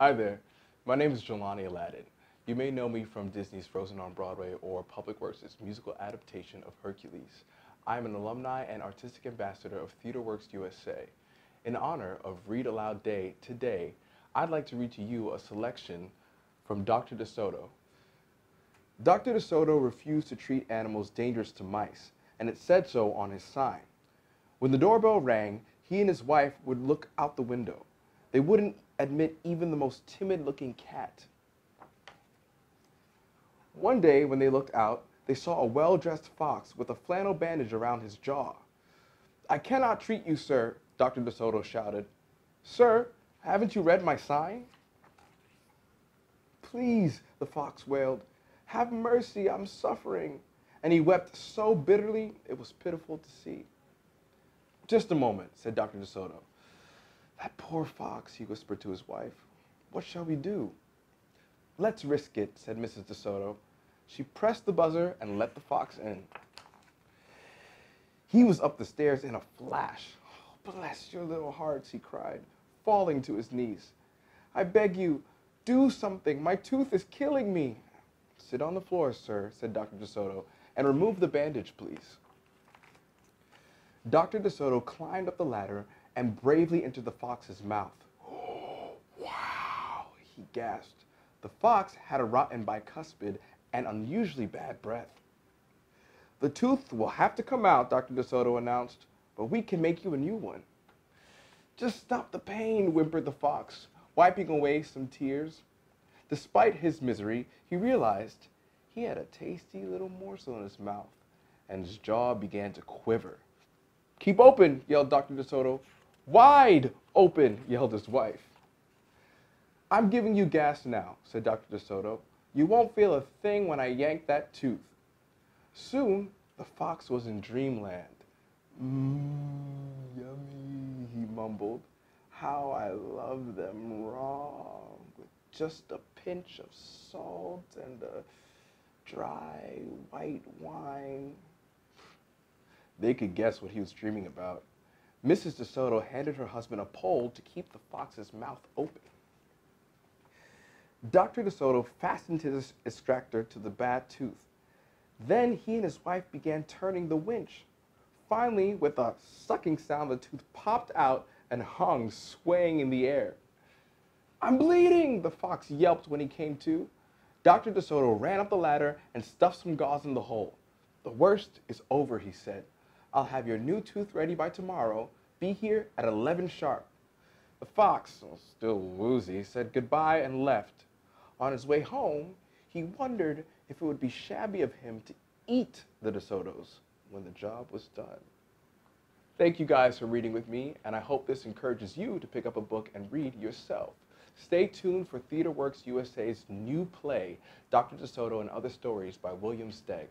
Hi there. My name is Jelani Alladin. You may know me from Disney's Frozen on Broadway or Public Works' musical adaptation of Hercules. I am an alumni and artistic ambassador of TheaterWorks USA. In honor of Read Aloud Day today, I'd like to read to you a selection from Dr. De Soto. Dr. De Soto refused to treat animals dangerous to mice, and it said so on his sign. When the doorbell rang, he and his wife would look out the window. They wouldn't admit even the most timid looking cat. One day, when they looked out, they saw a well dressed fox with a flannel bandage around his jaw. I cannot treat you, sir, Dr. De Soto shouted. Sir, haven't you read my sign? Please, the fox wailed. Have mercy, I'm suffering. And he wept so bitterly, it was pitiful to see. Just a moment, said Dr. De Soto. That poor fox, he whispered to his wife. What shall we do? Let's risk it, said Mrs. De Soto. She pressed the buzzer and let the fox in. He was up the stairs in a flash. Oh, bless your little hearts, he cried, falling to his knees. I beg you, do something. My tooth is killing me. Sit on the floor, sir, said Dr. De Soto, and remove the bandage, please. Dr. De Soto climbed up the ladder and bravely entered the fox's mouth. wow, he gasped. The fox had a rotten bicuspid and unusually bad breath. The tooth will have to come out, Dr. De Soto announced, but we can make you a new one. Just stop the pain, whimpered the fox, wiping away some tears. Despite his misery, he realized he had a tasty little morsel in his mouth, and his jaw began to quiver. Keep open, yelled Dr. De Soto. Wide open, yelled his wife. I'm giving you gas now, said Dr. De Soto. You won't feel a thing when I yank that tooth. Soon, the fox was in dreamland. Mmm, yummy, he mumbled. How I love them raw, with just a pinch of salt and a dry white wine. They could guess what he was dreaming about. Mrs. De Soto handed her husband a pole to keep the fox's mouth open. Dr. De Soto fastened his extractor to the bad tooth. Then he and his wife began turning the winch. Finally, with a sucking sound, the tooth popped out and hung, swaying in the air. I'm bleeding, the fox yelped when he came to. Dr. De Soto ran up the ladder and stuffed some gauze in the hole. The worst is over, he said. I'll have your new tooth ready by tomorrow. Be here at 11 sharp. The fox, still woozy, said goodbye and left. On his way home, he wondered if it would be shabby of him to eat the De Sotos when the job was done. Thank you guys for reading with me, and I hope this encourages you to pick up a book and read yourself. Stay tuned for TheaterWorks USA's new play, Dr. De Soto and Other Stories by William Steig.